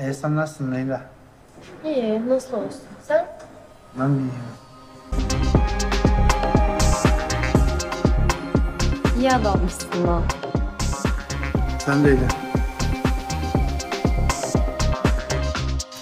E sen nasılsın Leyla? İyi, nasıl olsun? Sen? Ben de iyiyim. İyi adammışsın lan. Sen de öyle.